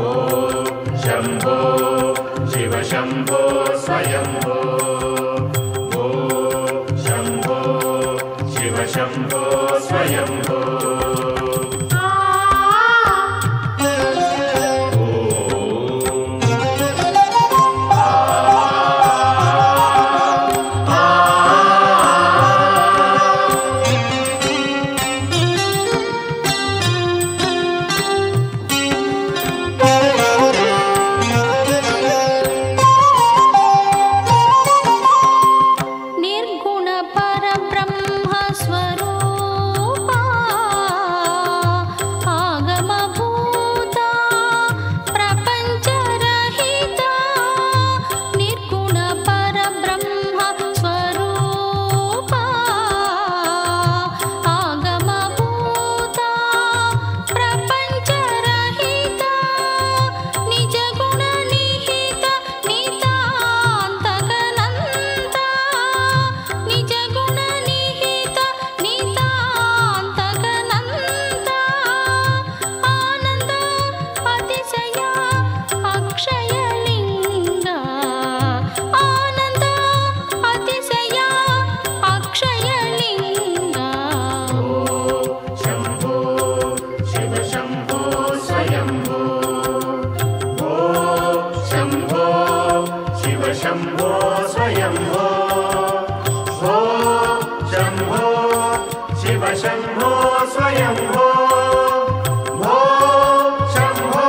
शम्भो शम्भो शिव शम्भो स्वयम्भो शिव शम्भो स्वयम्भो। भो शम्भो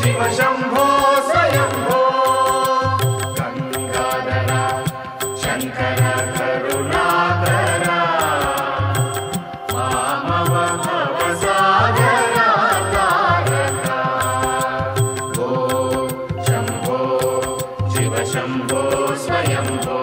शिव शम्भो स्वयम्भो। स्वयं भो गङ्गाद शङ्कर करुणादरामसाय भो शम्भो शिव शम्भो स्वयम्भो।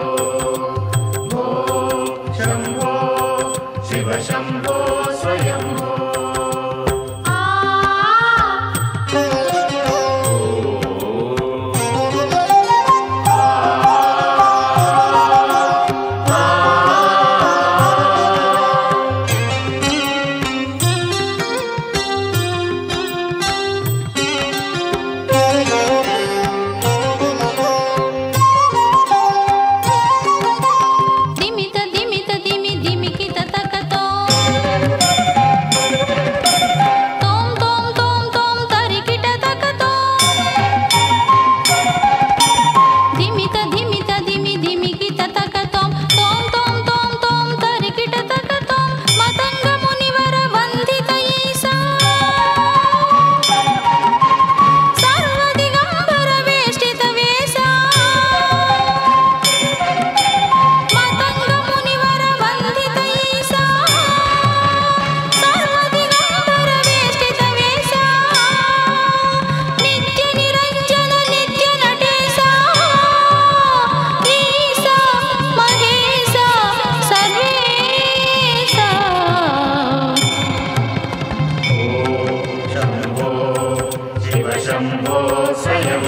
स्वयं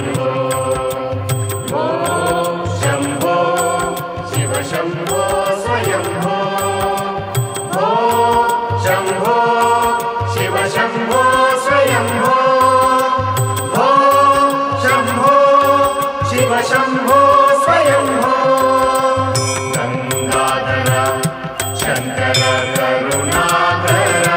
भो शम्भो शिव शम्भो स्वयं भो शम्भो शिव शम्भो भो शम्भो शिवशम्भो स्वयम्भो। गङ्गाधर शङ्कर करुणाकर